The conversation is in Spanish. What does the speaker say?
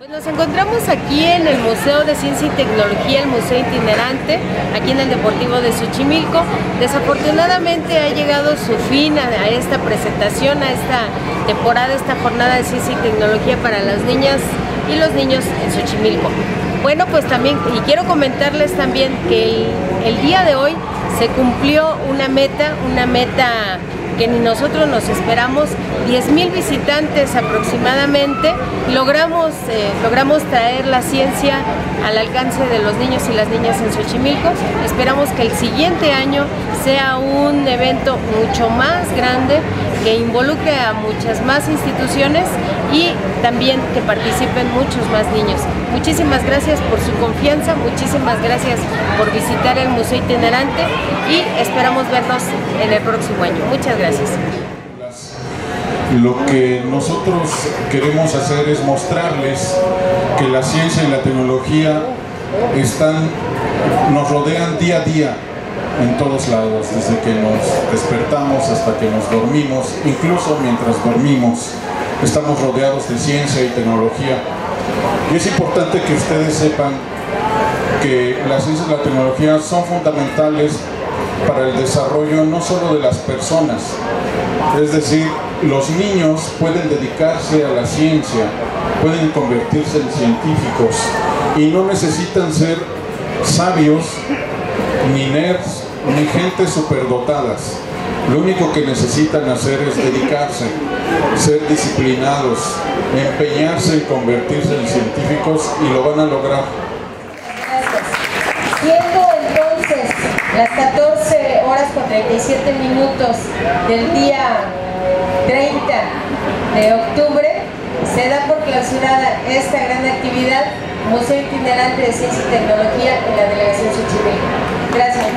Pues nos encontramos aquí en el Museo de Ciencia y Tecnología, el Museo Itinerante, aquí en el Deportivo de Xochimilco. Desafortunadamente ha llegado su fin a esta presentación, a esta temporada, esta jornada de Ciencia y Tecnología para las niñas y los niños en Xochimilco. Bueno, pues también, y quiero comentarles también que el, día de hoy se cumplió una meta, una meta que ni nosotros nos esperamos, 10.000 visitantes aproximadamente, logramos, eh, logramos traer la ciencia al alcance de los niños y las niñas en Xochimilco. Esperamos que el siguiente año sea un evento mucho más grande que involucre a muchas más instituciones y también que participen muchos más niños. Muchísimas gracias por su confianza, muchísimas gracias por visitar el Museo Itinerante y esperamos vernos en el próximo año. Muchas gracias. Lo que nosotros queremos hacer es mostrarles que la ciencia y la tecnología están, nos rodean día a día en todos lados, desde que nos despertamos hasta que nos dormimos, incluso mientras dormimos, estamos rodeados de ciencia y tecnología. Y es importante que ustedes sepan que la ciencia y la tecnología son fundamentales para el desarrollo no solo de las personas, es decir, los niños pueden dedicarse a la ciencia, pueden convertirse en científicos y no necesitan ser sabios ni nerds ni gente superdotadas. Lo único que necesitan hacer es dedicarse, ser disciplinados, empeñarse en convertirse en científicos y lo van a lograr. Gracias. Siendo entonces las 14 horas con 37 minutos del día 30 de octubre, se da por clausurada esta gran actividad Museo Itinerante de Ciencia y Tecnología en la Delegación Xochimilco. Gracias.